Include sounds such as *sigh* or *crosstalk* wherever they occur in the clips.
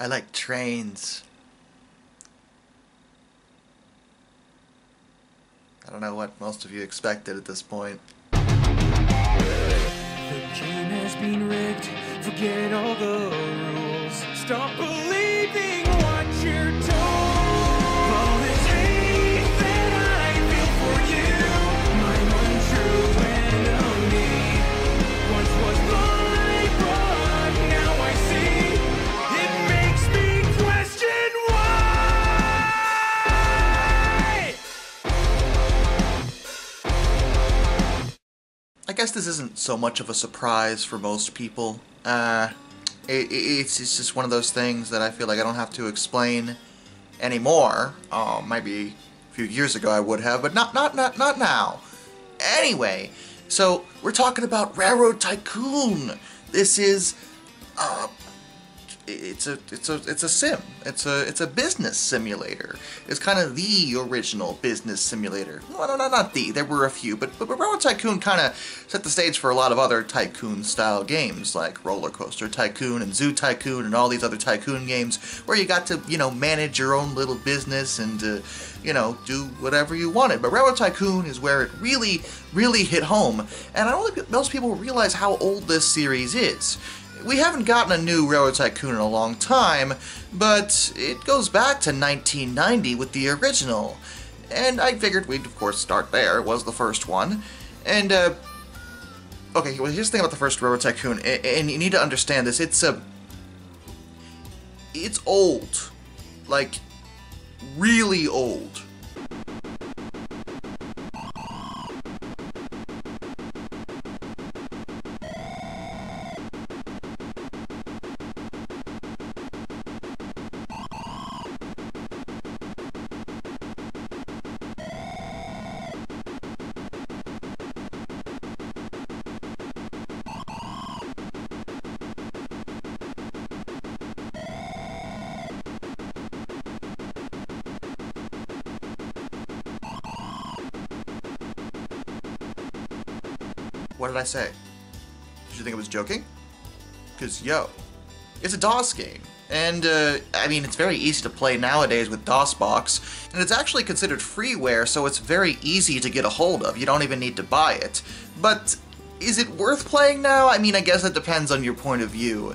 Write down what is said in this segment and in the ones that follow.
I like trains. I don't know what most of you expected at this point. The game has been rigged. Forget all the rules. Stop guess this isn't so much of a surprise for most people. Uh, it, it- it's, it's just one of those things that I feel like I don't have to explain anymore. Oh, maybe a few years ago I would have, but not not not not now. Anyway, so we're talking about Railroad Tycoon. This is uh, it's a it's a it's a sim. It's a it's a business simulator. It's kind of the original business simulator. Well, no, no, not the. There were a few, but but Railroad Tycoon kind of set the stage for a lot of other tycoon style games like Roller Coaster Tycoon and Zoo Tycoon and all these other tycoon games where you got to you know manage your own little business and uh, you know do whatever you wanted. But Railroad Tycoon is where it really really hit home, and I don't think most people realize how old this series is. We haven't gotten a new Railroad Tycoon in a long time, but it goes back to 1990 with the original. And I figured we'd, of course, start there. It was the first one. And, uh, okay, well, here's the thing about the first Railroad Tycoon, and you need to understand this. It's, uh, it's old. Like, really old. What did I say? Did you think I was joking? Because, yo, it's a DOS game. And, uh, I mean, it's very easy to play nowadays with DOSBox, and it's actually considered freeware, so it's very easy to get a hold of. You don't even need to buy it. But, is it worth playing now? I mean, I guess it depends on your point of view.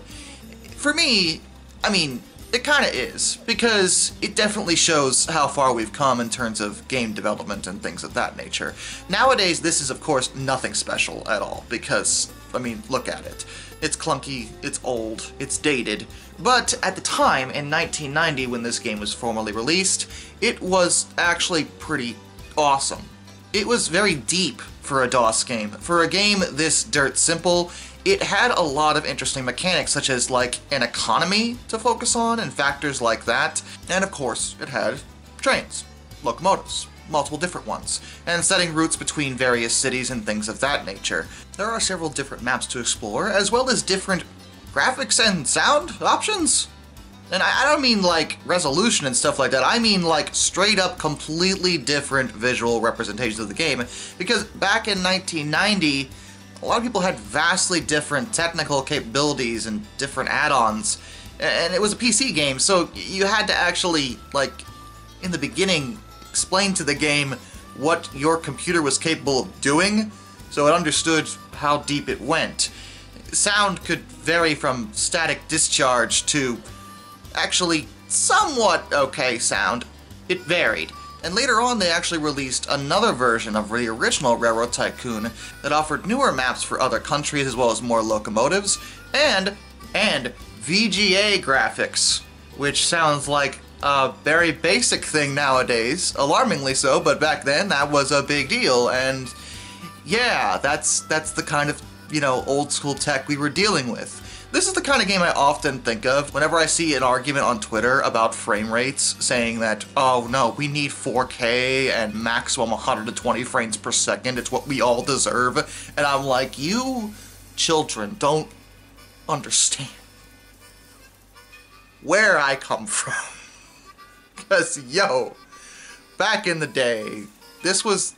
For me, I mean, it kind of is, because it definitely shows how far we've come in terms of game development and things of that nature. Nowadays, this is, of course, nothing special at all, because, I mean, look at it. It's clunky, it's old, it's dated, but at the time, in 1990, when this game was formally released, it was actually pretty awesome. It was very deep for a DOS game. For a game this dirt simple, it had a lot of interesting mechanics, such as like an economy to focus on and factors like that. And of course, it had trains, locomotives, multiple different ones, and setting routes between various cities and things of that nature. There are several different maps to explore, as well as different graphics and sound options. And I, don't mean like resolution and stuff like that. I mean like straight up completely different visual representations of the game. Because back in 1990, a lot of people had vastly different technical capabilities and different add-ons. And it was a PC game, so you had to actually, like, in the beginning, explain to the game what your computer was capable of doing, so it understood how deep it went. Sound could vary from static discharge to actually somewhat okay sound. It varied. And later on, they actually released another version of the original Railroad Tycoon that offered newer maps for other countries as well as more locomotives, and and VGA graphics, which sounds like a very basic thing nowadays, alarmingly so, but back then that was a big deal, and yeah, that's that's the kind of, you know, old school tech we were dealing with. This is the kind of game I often think of whenever I see an argument on Twitter about frame rates saying that, oh no, we need 4K and maximum 120 frames per second, it's what we all deserve. And I'm like, you children don't understand where I come from. *laughs* Because, yo, back in the day, this was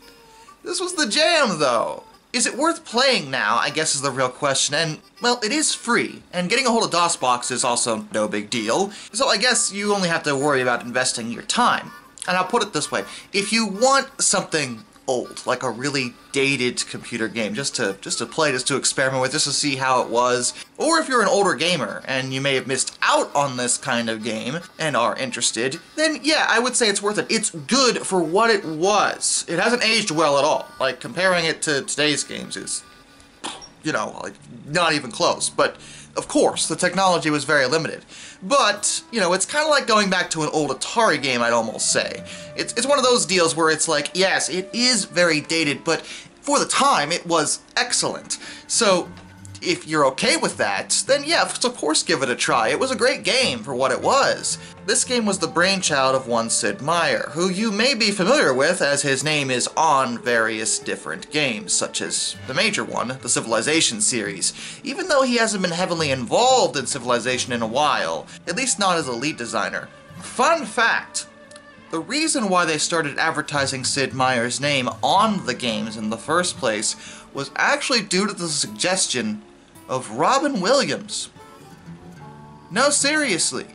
this was the jam though. Is it worth playing now? I guess is the real question. And, well, it is free, and getting a hold of DOSBox is also no big deal. So I guess you only have to worry about investing your time. And I'll put it this way if you want something old, like a really dated computer game, just to just to play, just to experiment with, just to see how it was. Or if you're an older gamer and you may have missed out on this kind of game and are interested, then yeah, I would say it's worth it. It's good for what it was. It hasn't aged well at all. Like comparing it to today's games is you know, like not even close. But of course, the technology was very limited. But, you know, it's kind of like going back to an old Atari game, I'd almost say. It's, it's one of those deals where it's like, yes, it is very dated, but for the time, it was excellent. So, if you're okay with that, then yeah, of course give it a try. It was a great game for what it was. This game was the brainchild of one Sid Meier, who you may be familiar with as his name is on various different games, such as the major one, the Civilization series, even though he hasn't been heavily involved in Civilization in a while, at least not as a lead designer. Fun fact, the reason why they started advertising Sid Meier's name on the games in the first place was actually due to the suggestion of Robin Williams. No, seriously.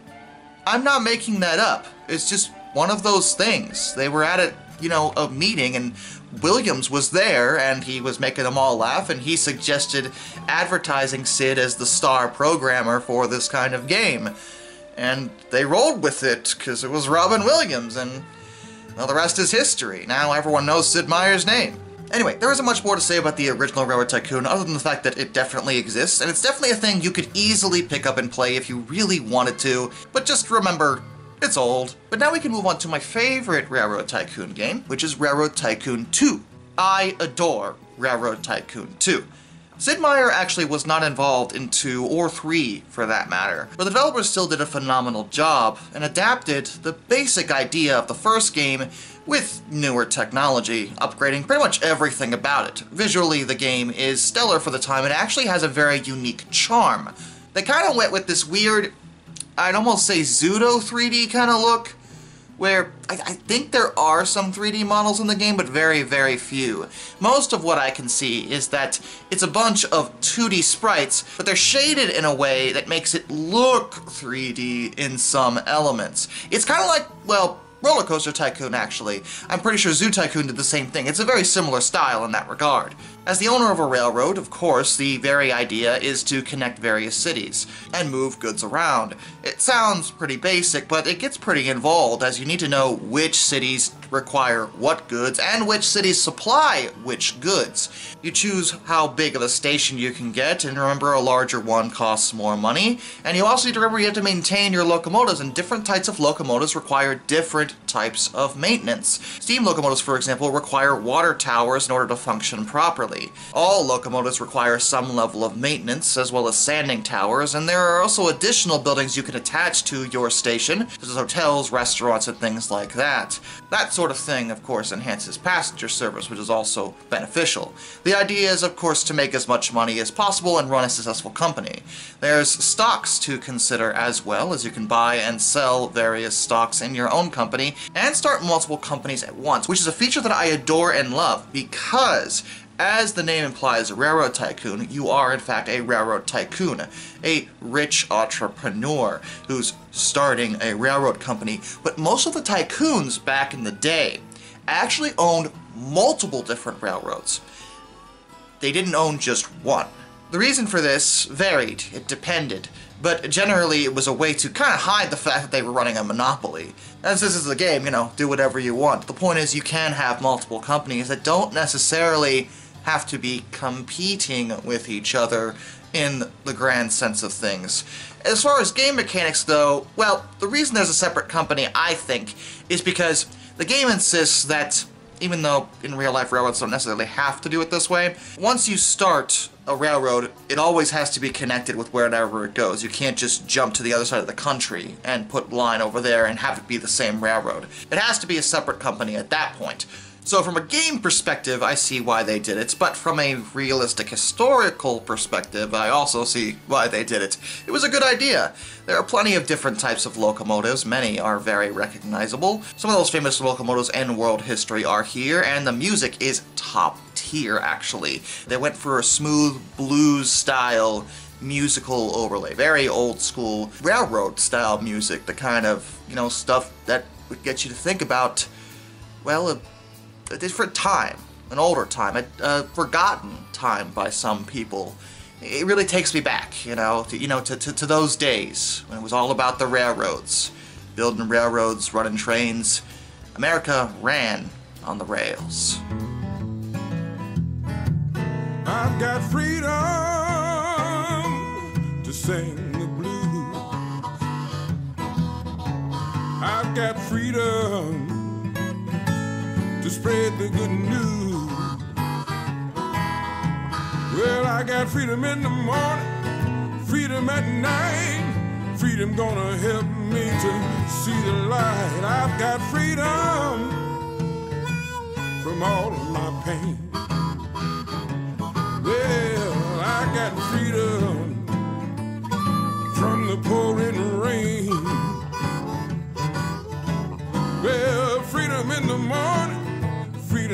I'm not making that up. It's just one of those things. They were at a, you know, a meeting and Williams was there and he was making them all laugh and he suggested advertising Sid as the star programmer for this kind of game. And they rolled with it because it was Robin Williams and well, the rest is history. Now everyone knows Sid Meier's name. Anyway, there isn't much more to say about the original Railroad Tycoon other than the fact that it definitely exists, and it's definitely a thing you could easily pick up and play if you really wanted to, but just remember, it's old. But now we can move on to my favorite Railroad Tycoon game, which is Railroad Tycoon 2. I adore Railroad Tycoon 2. Sid Meier actually was not involved in 2 or 3 for that matter, but the developers still did a phenomenal job and adapted the basic idea of the first game with newer technology, upgrading pretty much everything about it. Visually, the game is stellar for the time It actually has a very unique charm. They kind of went with this weird, I'd almost say pseudo 3D kind of look, where I, I, think there are some 3D models in the game, but very, very few. Most of what I can see is that it's a bunch of 2D sprites, but they're shaded in a way that makes it look 3D in some elements. It's kind of like, well, Roller Coaster Tycoon, actually. I'm pretty sure Zoo Tycoon did the same thing. It's a very similar style in that regard. As the owner of a railroad, of course, the very idea is to connect various cities and move goods around. It sounds pretty basic, but it gets pretty involved as you need to know which cities require what goods and which cities supply which goods. You choose how big of a station you can get, and remember a larger one costs more money. And you also need to remember you have to maintain your locomotives, and different types of locomotives require different types of maintenance. Steam locomotives, for example, require water towers in order to function properly. All locomotives require some level of maintenance, as well as sanding towers, and there are also additional buildings you can attach to your station, such as hotels, restaurants, and things like that. That sort of thing, of course, enhances passenger service, which is also beneficial. The idea is, of course, to make as much money as possible and run a successful company. There's stocks to consider as well, as you can buy and sell various stocks in your own company, and start multiple companies at once, which is a feature that I adore and love, because as the name implies, a railroad tycoon, you are in fact a railroad tycoon, a rich entrepreneur who's starting a railroad company. But most of the tycoons back in the day actually owned multiple different railroads. They didn't own just one. The reason for this varied, it depended, but generally it was a way to kind of hide the fact that they were running a monopoly. As this is a game, you know, do whatever you want. The point is you can have multiple companies that don't necessarily have to be competing with each other in the grand sense of things. As far as game mechanics though, well, the reason there's a separate company, I think, is because the game insists that even though in real life railroads don't necessarily have to do it this way, once you start a railroad, it always has to be connected with wherever it goes. You can't just jump to the other side of the country and put line over there and have it be the same railroad. It has to be a separate company at that point. So from a game perspective, I see why they did it, but from a realistic historical perspective, I also see why they did it. It was a good idea. There are plenty of different types of locomotives, many are very recognizable. Some of those famous locomotives in world history are here, and the music is top tier, actually. They went for a smooth blues style musical overlay, very old school railroad style music, the kind of, you know, stuff that would get you to think about, well, a different time, an older time, a, a, forgotten time by some people. It really takes me back, you know, to, you know, to, to, to those days when it was all about the railroads, building railroads, running trains. America ran on the rails. I've got freedom to sing the blues. I've got freedom spread the good news. Well, I got freedom in the morning, freedom at night. Freedom gonna help me to see the light. I've got freedom from all of my pain. Well, I got freedom from the pouring rain. Well, freedom in the morning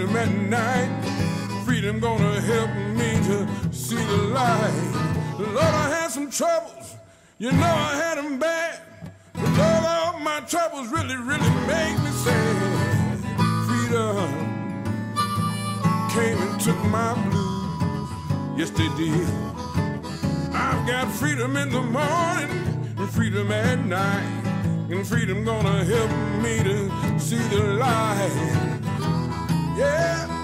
freedom at night. Freedom gonna help me to see the light. Lord, I had some troubles. You know I had them bad. But Lord, all my troubles really, really make me sad. Freedom came and took my blues. Yes, they did. I've got freedom in the morning and freedom at night. And freedom gonna help me to see the light. Yeah.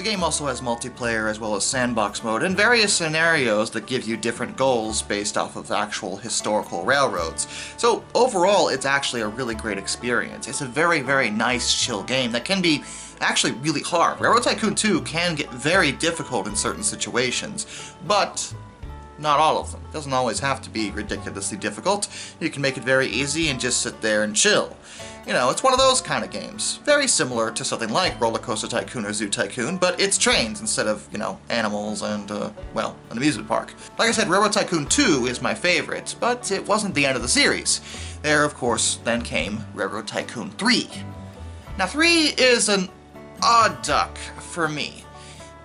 The game also has multiplayer as well as sandbox mode and various scenarios that give you different goals based off of actual historical railroads. So overall, it's actually a really great experience. It's a very, very nice, chill game that can be actually really hard. Railroad Tycoon 2 can get very difficult in certain situations, but not all of them. It doesn't always have to be ridiculously difficult. You can make it very easy and just sit there and chill. You know, it's one of those kind of games. Very similar to something like Roller Coaster Tycoon or Zoo Tycoon, but it's trains instead of, you know, animals and, uh, well, an amusement park. Like I said, Railroad Tycoon 2 is my favorite, but it wasn't the end of the series. There, of course, then came Railroad Tycoon 3. Now, 3 is an odd duck for me.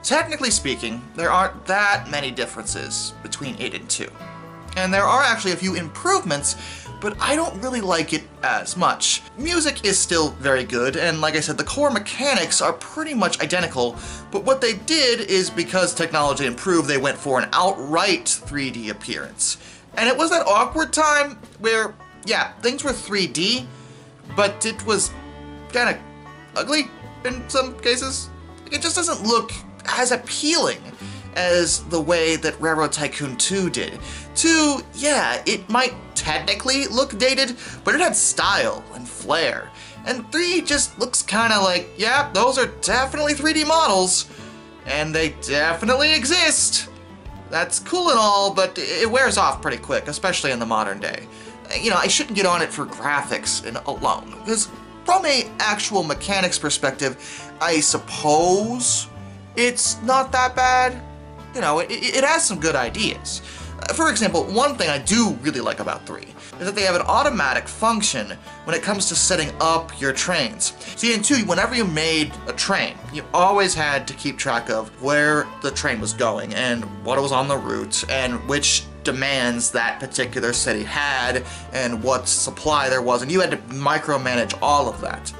Technically speaking, there aren't that many differences between 8 and 2. And there are actually a few improvements but I don't really like it as much. Music is still very good, and like I said, the core mechanics are pretty much identical, but what they did is because technology improved, they went for an outright 3D appearance. And it was that awkward time where, yeah, things were 3D, but it was kind of ugly in some cases. It just doesn't look as appealing as the way that Railroad Tycoon 2 did. 2, yeah, it might technically look dated, but it had style and flair. And 3 just looks kind of like, yeah, those are definitely 3D models, and they definitely exist. That's cool and all, but it wears off pretty quick, especially in the modern day. You know, I shouldn't get on it for graphics and alone, because from a actual mechanics perspective, I suppose it's not that bad. You know, it, it has some good ideas. Uh, For example, one thing I do really like about 3 is that they have an automatic function when it comes to setting up your trains. See, in 2, whenever you made a train, you always had to keep track of where the train was going and what was on the route and which demands that particular city had and what supply there was, and you had to micromanage all of that.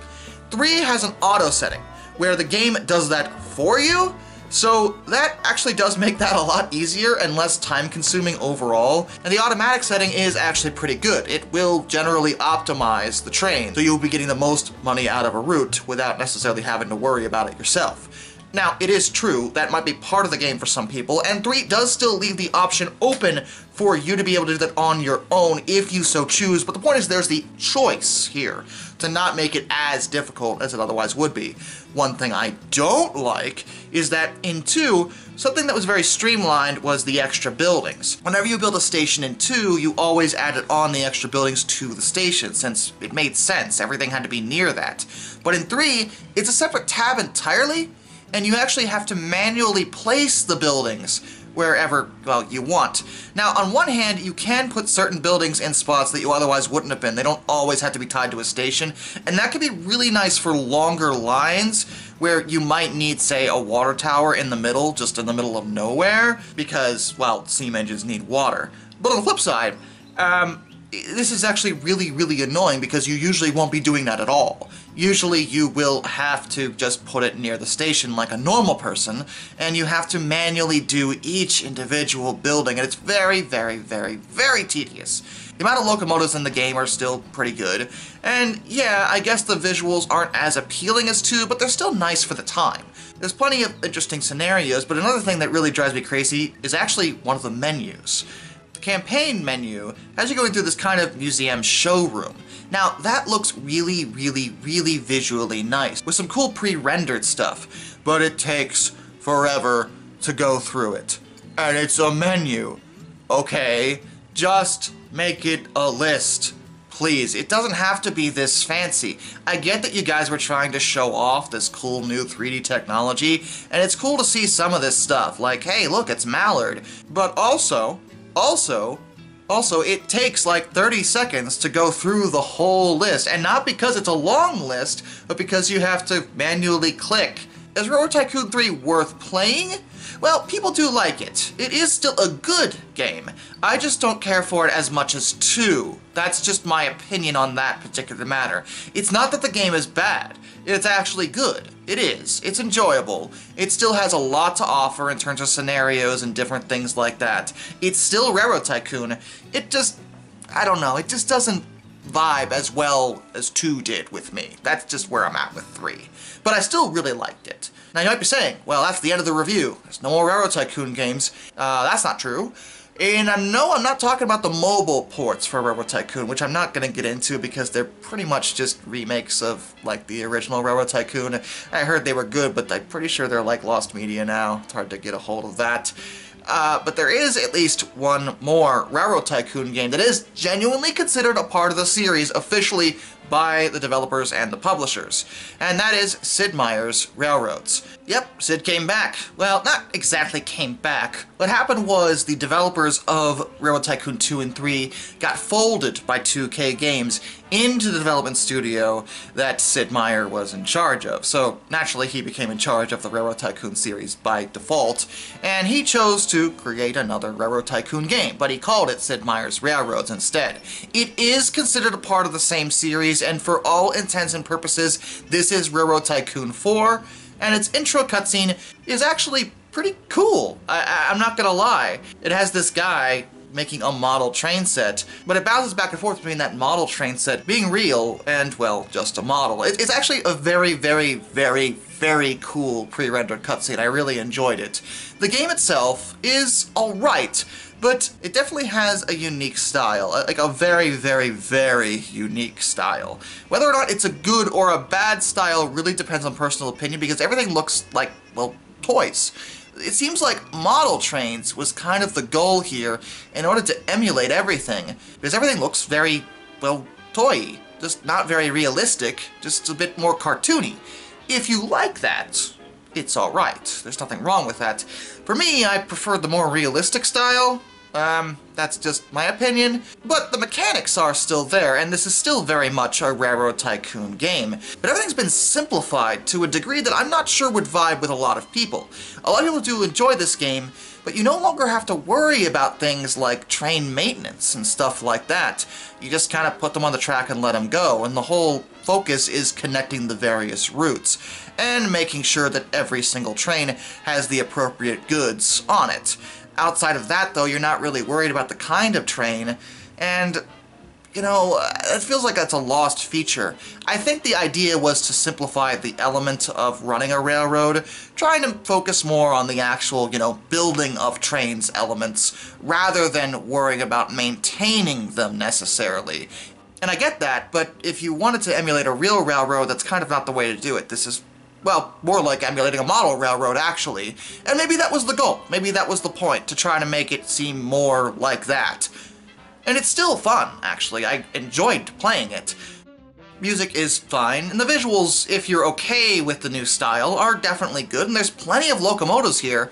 3 has an auto setting where the game does that for you, so that actually does make that a lot easier and less time consuming overall, and the automatic setting is actually pretty good. It will generally optimize the train, so you'll be getting the most money out of a route without necessarily having to worry about it yourself. Now, it is true, that might be part of the game for some people, and 3 does still leave the option open for you to be able to do that on your own if you so choose, but the point is there's the choice here to not make it as difficult as it otherwise would be. One thing I don't like is that in 2, something that was very streamlined was the extra buildings. Whenever you build a station in 2, you always added on the extra buildings to the station, since it made sense, everything had to be near that. But in 3, it's a separate tab entirely, and you actually have to manually place the buildings wherever, well, you want. Now, on one hand, you can put certain buildings in spots that you otherwise wouldn't have been. They don't always have to be tied to a station, and that can be really nice for longer lines where you might need, say, a water tower in the middle, just in the middle of nowhere, because, well, steam engines need water. But on the flip side, um, this is actually really, really annoying because you usually won't be doing that at all. Usually you will have to just put it near the station like a normal person, and you have to manually do each individual building, and it's very, very, very, very tedious. The amount of locomotives in the game are still pretty good, and yeah, I guess the visuals aren't as appealing as 2, but they're still nice for the time. There's plenty of interesting scenarios, but another thing that really drives me crazy is actually one of the menus campaign menu as you're going through this kind of museum showroom. Now, that looks really, really, really visually nice, with some cool pre-rendered stuff, but it takes forever to go through it. And it's a menu. Okay, just make it a list. Please, it doesn't have to be this fancy. I get that you guys were trying to show off this cool new 3D technology, and it's cool to see some of this stuff, like, hey, look, it's Mallard. But also, also, also, it takes like 30 seconds to go through the whole list, and not because it's a long list, but because you have to manually click. Is Railroad Tycoon 3 worth playing? Well, people do like it. It is still a good game. I just don't care for it as much as 2. That's just my opinion on that particular matter. It's not that the game is bad. It's actually good. It is. It's enjoyable. It still has a lot to offer in terms of scenarios and different things like that. It's still Railroad Tycoon. It just, I don't know, it just doesn't vibe as well as 2 did with me. That's just where I'm at with 3. But I still really liked it. Now you might be saying, well, that's the end of the review. There's no more Railroad Tycoon games. Uh, that's not true. And I know I'm not talking about the mobile ports for Railroad Tycoon, which I'm not going to get into because they're pretty much just remakes of, like, the original Railroad Tycoon. I heard they were good, but I'm pretty sure they're like lost media now. It's hard to get a hold of that. Uh, but there is at least one more Railroad Tycoon game that is genuinely considered a part of the series officially by the developers and the publishers, and that is Sid Meier's Railroads. Yep, Sid came back. Well, not exactly came back. What happened was the developers of Railroad Tycoon 2 and 3 got folded by 2K Games into the development studio that Sid Meier was in charge of. So naturally he became in charge of the Railroad Tycoon series by default, and he chose to create another Railroad Tycoon game, but he called it Sid Meier's Railroads instead. It is considered a part of the same series, and for all intents and purposes, this is Railroad Tycoon 4, and its intro cutscene is actually pretty cool. I, am not gonna lie. It has this guy making a model train set, but it bounces back and forth between that model train set being real and, well, just a model. It, it's actually a very, very, very, very cool pre-rendered cutscene. I really enjoyed it. The game itself is alright, but it definitely has a unique style, like a very, very, very unique style. Whether or not it's a good or a bad style really depends on personal opinion because everything looks like, well, toys. It seems like model trains was kind of the goal here in order to emulate everything, because everything looks very, well, toy Just not very realistic, just a bit more cartoony. If you like that, it's alright. There's nothing wrong with that. For me, I prefer the more realistic style, um, that's just my opinion. But the mechanics are still there, and this is still very much a Railroad Tycoon game. But everything's been simplified to a degree that I'm not sure would vibe with a lot of people. A lot of people do enjoy this game, but you no longer have to worry about things like train maintenance and stuff like that. You just kind of put them on the track and let them go, and the whole focus is connecting the various routes, and making sure that every single train has the appropriate goods on it. Outside of that, though, you're not really worried about the kind of train, and you know, it feels like that's a lost feature. I think the idea was to simplify the element of running a railroad, trying to focus more on the actual, you know, building of trains elements, rather than worrying about maintaining them necessarily. And I get that, but if you wanted to emulate a real railroad, that's kind of not the way to do it. This is well, more like emulating a model railroad, actually. And maybe that was the goal. Maybe that was the point, to try to make it seem more like that. And it's still fun, actually. I enjoyed playing it. Music is fine, and the visuals, if you're okay with the new style, are definitely good, and there's plenty of locomotives here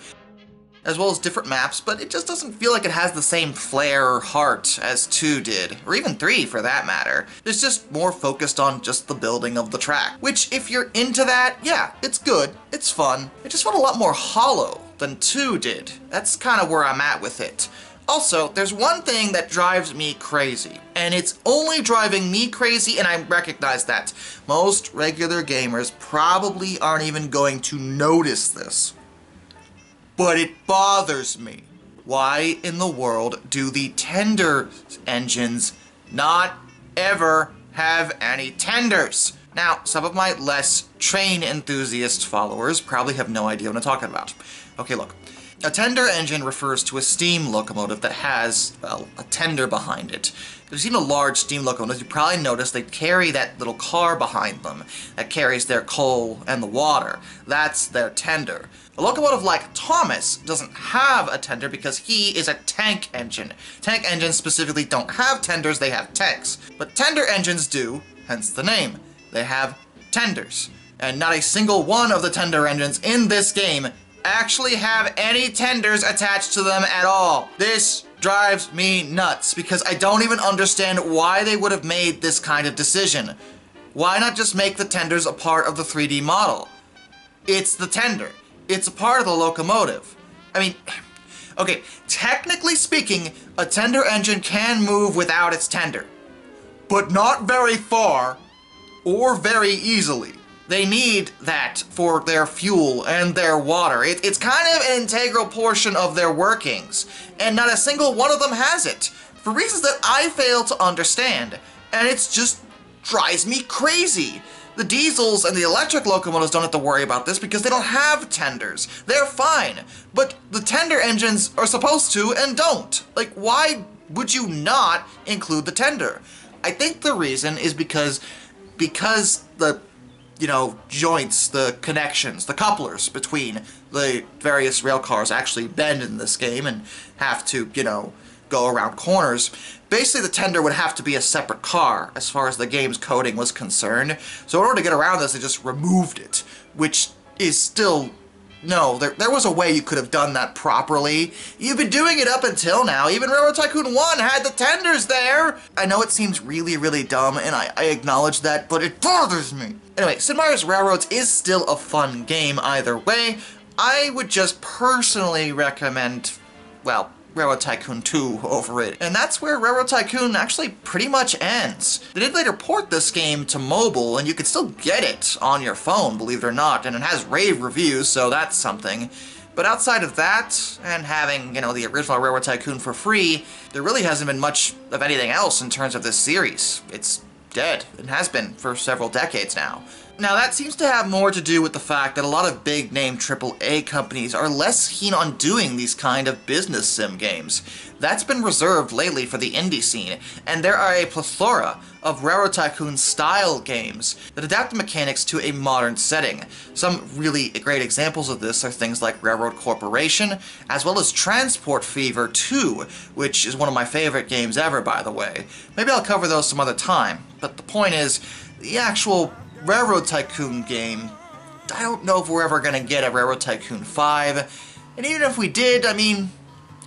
as well as different maps, but it just doesn't feel like it has the same flair or heart as 2 did, or even 3 for that matter. It's just more focused on just the building of the track, which if you're into that, yeah, it's good, it's fun. It just felt a lot more hollow than 2 did. That's kind of where I'm at with it. Also, there's one thing that drives me crazy, and it's only driving me crazy, and I recognize that. Most regular gamers probably aren't even going to notice this but it bothers me. Why in the world do the tender engines not ever have any tenders? Now, some of my less train enthusiast followers probably have no idea what I'm talking about. Okay, look. A tender engine refers to a steam locomotive that has, well, a tender behind it. If you've seen a large steam locomotive, you probably noticed they carry that little car behind them that carries their coal and the water. That's their tender. A locomotive like Thomas doesn't have a tender because he is a tank engine. Tank engines specifically don't have tenders, they have tanks. But tender engines do, hence the name. They have tenders. And not a single one of the tender engines in this game actually have any tenders attached to them at all. This drives me nuts because I don't even understand why they would have made this kind of decision. Why not just make the tenders a part of the 3D model? It's the tender it's a part of the locomotive. I mean, *sighs* okay, technically speaking, a tender engine can move without its tender, but not very far or very easily. They need that for their fuel and their water. It, it's kind of an integral portion of their workings, and not a single one of them has it, for reasons that I fail to understand, and it's just drives me crazy. The diesels and the electric locomotives don't have to worry about this because they don't have tenders. They're fine. But the tender engines are supposed to and don't. Like, why would you not include the tender? I think the reason is because because the you know, joints, the connections, the couplers between the various rail cars actually bend in this game and have to, you know, go around corners. Basically, the tender would have to be a separate car as far as the game's coding was concerned. So in order to get around this, they just removed it, which is still no, there, there was a way you could have done that properly. You've been doing it up until now. Even Railroad Tycoon 1 had the tenders there. I know it seems really, really dumb, and I, I acknowledge that, but it bothers me. Anyway, Sid Meier's Railroads is still a fun game either way. I would just personally recommend, well, Railroad Tycoon 2 over it. And that's where Railroad Tycoon actually pretty much ends. They did later port this game to mobile, and you can still get it on your phone, believe it or not, and it has rave reviews, so that's something. But outside of that, and having, you know, the original Railroad Tycoon for free, there really hasn't been much of anything else in terms of this series. It's dead, and has been for several decades now. Now, that seems to have more to do with the fact that a lot of big name AAA companies are less keen on doing these kind of business sim games. That's been reserved lately for the indie scene, and there are a plethora of Railroad Tycoon style games that adapt the mechanics to a modern setting. Some really great examples of this are things like Railroad Corporation, as well as Transport Fever 2, which is one of my favorite games ever, by the way. Maybe I'll cover those some other time, but the point is, the actual Railroad Tycoon game, I don't know if we're ever going to get a Railroad Tycoon 5. And even if we did, I mean,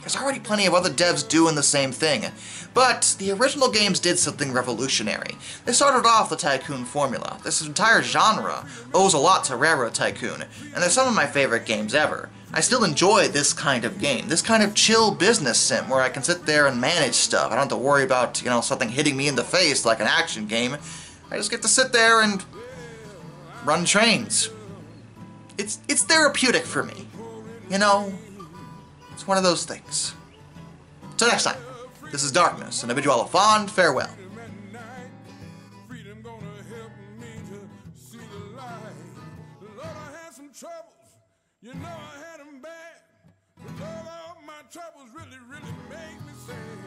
there's already plenty of other devs doing the same thing. But the original games did something revolutionary. They started off the Tycoon formula. This entire genre owes a lot to Railroad Tycoon, and they're some of my favorite games ever. I still enjoy this kind of game, this kind of chill business sim where I can sit there and manage stuff. I don't have to worry about, you know, something hitting me in the face like an action game. I just get to sit there and run trains. It's it's therapeutic for me. You know, it's one of those things. Till next time, this is Darkness, and I bid you all a fond farewell. You know I had them bad. But all my troubles really, really make me sad.